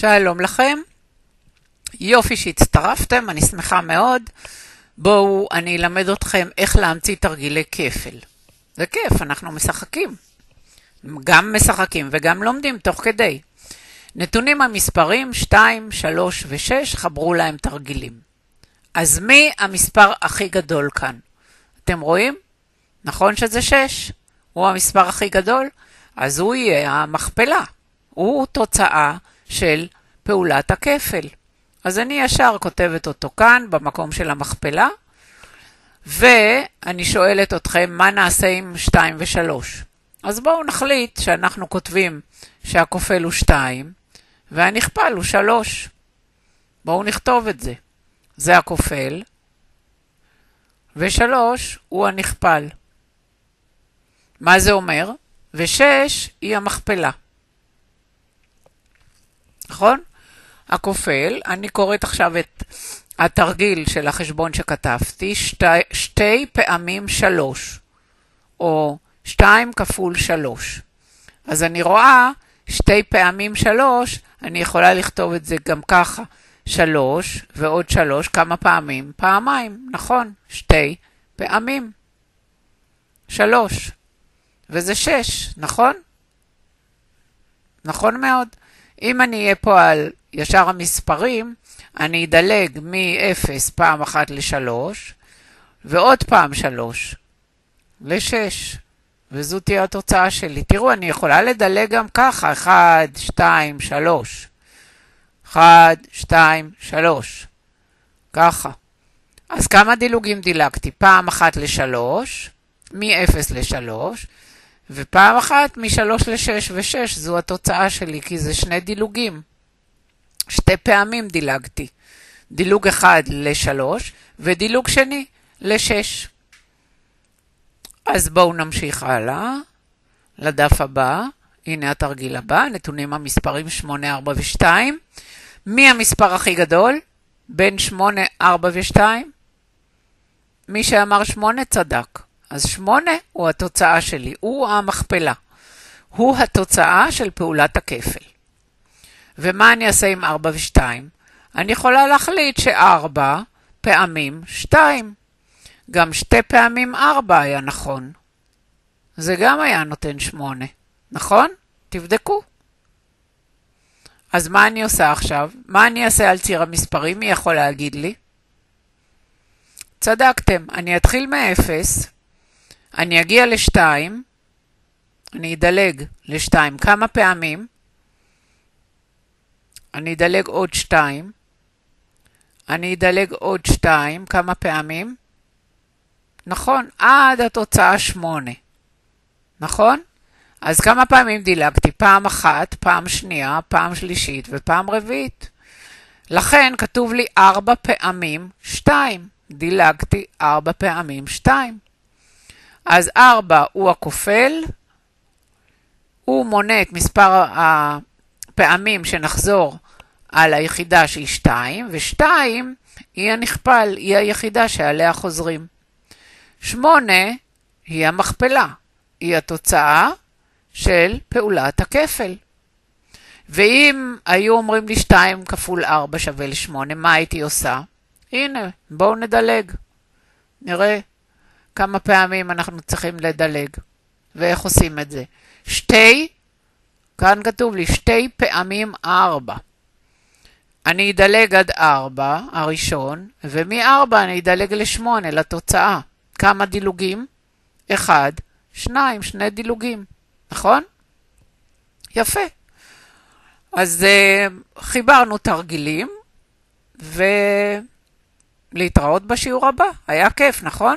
שלום לכם, יופי שהצטרפתם, אני שמחה מאוד. בואו אני אלמד אתכם איך להמציא תרגילי כפל. זה כיף, אנחנו משחקים. גם משחקים וגם לומדים תוך כדי. נתונים המספרים 2, 3 ו-6, חברו להם תרגילים. אז מי המספר הכי גדול כאן? אתם רואים? נכון שזה 6? הוא המספר הכי גדול? אז הוא יהיה המכפלה. הוא תוצאה של פעולת הכפל. אז אני ישר כותבת אותו כאן, במקום של המכפלה, ואני שואלת אתכם, מה נעשה עם 2 ו-3? אז בואו נחליט שאנחנו כותבים שהכופל הוא 2, והנכפל הוא 3. בואו נכתוב את זה. זה הכופל, ו-3 הוא הנכפל. מה זה אומר? ו-6 היא המכפלה. נכון? הכופל, אני קוראת עכשיו את התרגיל של החשבון שכתבתי, שתי, שתי פעמים שלוש, או שתיים כפול שלוש. אז אני רואה שתי פעמים שלוש, אני יכולה לכתוב את זה גם ככה, שלוש ועוד שלוש, כמה פעמים? פעמיים, נכון, שתי פעמים. שלוש, וזה שש, נכון? נכון מאוד. אם אני אהיה פה על ישר המספרים, אני אדלג מ-0 פעם אחת ל-3, ועוד פעם 3, ל-6, וזו תהיה התוצאה שלי. תראו, אני יכולה לדלג גם ככה, 1, 2, 3. 1, 2, 3. ככה. אז כמה דילוגים דילגתי? פעם אחת ל-3, מ-0 ל-3, ופעם אחת מ-3 ל-6 ו-6, זו התוצאה שלי, כי זה שני דילוגים. שתי פעמים דילגתי. דילוג אחד ל-3 ודילוג שני ל-6. אז בואו נמשיך הלאה לדף הבא. הנה התרגיל הבא, נתונים המספרים 8, 4 ו-2. מי המספר הכי גדול? בין 8, 4 ו-2? מי שאמר 8 צדק. אז 8 הוא התוצאה שלי, הוא המכפלה. הוא התוצאה של פעולת הכפל. ומה אני אעשה עם 4 ו-2? אני יכולה להחליט ש-4 פעמים 2. גם שתי פעמים 4 היה נכון. זה גם היה נותן 8, נכון? תבדקו. אז מה אני עושה עכשיו? מה אני אעשה על ציר המספרים? מי יכול להגיד לי? צדקתם, אני אתחיל מ-0, אני אגיע ל-2, אני אדלג ל-2 כמה פעמים? אני אדלג עוד 2, אני אדלג עוד 2 כמה פעמים? נכון, עד התוצאה 8, נכון? אז כמה פעמים דילגתי? פעם אחת, פעם שנייה, פעם שלישית ופעם רביעית. לכן כתוב לי 4 פעמים 2. דילגתי 4 פעמים 2. אז 4 הוא הכופל, הוא מונה את מספר הפעמים שנחזור על היחידה שהיא 2, ו-2 היא הנכפל, היא היחידה שעליה חוזרים. 8 היא המכפלה, היא התוצאה של פעולת הכפל. ואם היו אומרים לי 2 כפול 4 שווה ל-8, מה הייתי עושה? הנה, בואו נדלג. נראה כמה פעמים אנחנו צריכים לדלג, ואיך עושים את זה. שתי, כאן כתוב לי שתי פעמים ארבע. אני אדלג עד ארבע, הראשון, ומארבע אני אדלג לשמונה, לתוצאה. כמה דילוגים? אחד, שניים, שני דילוגים, נכון? יפה. אז uh, חיברנו תרגילים, ולהתראות בשיעור הבא. היה כיף, נכון?